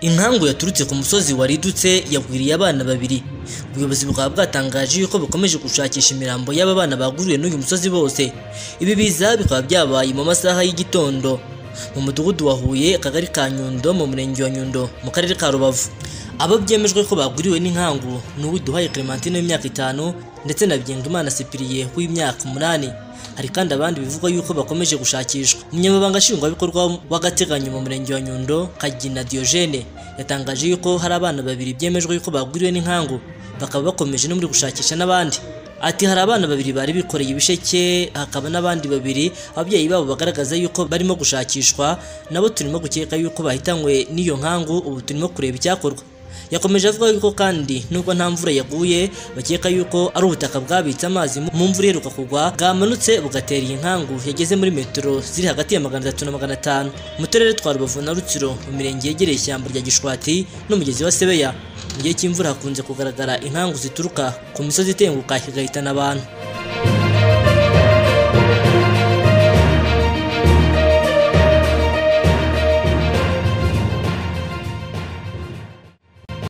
inkangu yaturutse ku musozi waridutse yagwiriye abana babiri. Ubuyobozi bukaba bwatangaje yuko bukomeje gushakisha imirambo y'aba bana baguriwe n'uyu musozi bose. Ibi biza bikaba byabaye mu masaha y'igitondo. Mu mudugudu wa Huye akagari ka Nyundo mu murenge wa Nyundo mu karere ka Rubavu. Abo byemejwe ko baguriwe n'inkangu ni uwiduhaye Clementine w'imyaka itanu ndetse na Byengimana Cyprien w'imyaka umunani. Hari kandi abandi bivugwa yuko bakomeje gushakishwa. Umunyamabanga nshingwabikorwa w'agateganyo mu murenge wa Nyundo Kagina Diogene yatangaje yuko hari abana babiri byemejwe yuko baguriwe n'inkangu bakaba bakomeje no muri gushakisha n'abandi. Ati hari abana babiri bari bikoreye ibisheke hakaba n'abandi babiri ababyeyi babo bagaragaza yuko barimo gushakishwa nabo turimo gukeka yuko bahitanywe n'iyo nkangu ubu turimo kureba icyakorwa. Yakomeje avuga yuko kandi nubwo nta mvura yaguye bakeka yuko ari ubutaka bwabitse amazi mu mvura iheruka kugwa bwamanutse bugatera iyi nkangu yageze muri metero ziri hagati ya magana atatu na magana atanu. Mu turere twa rubavu na rutsiro mu mirenge yegereye ishyamba rya gishwati n'umugezi wa sebeya. Mu gihe cy'imvura hakunze kugaragara inkangu zituruka ku misozi itenguka igahitana abantu.